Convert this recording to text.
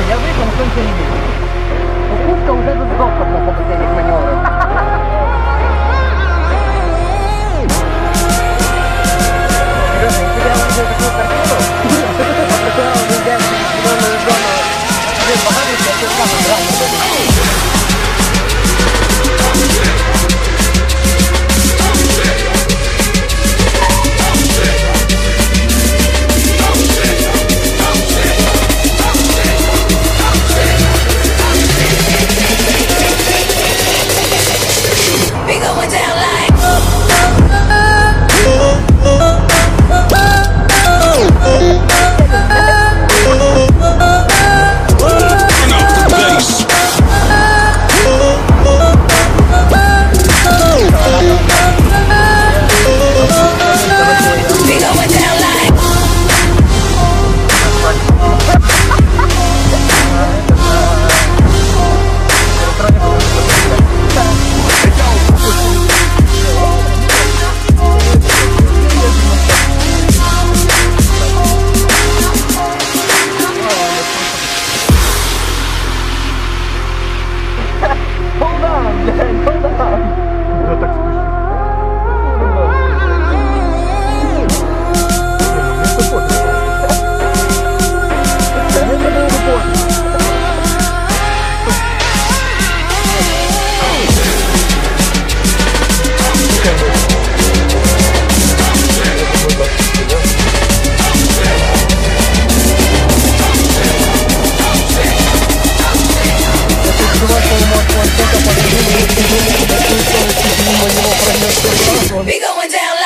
я выйду но солнце не видно. Укупка уже без доступа за последних маневров. going down.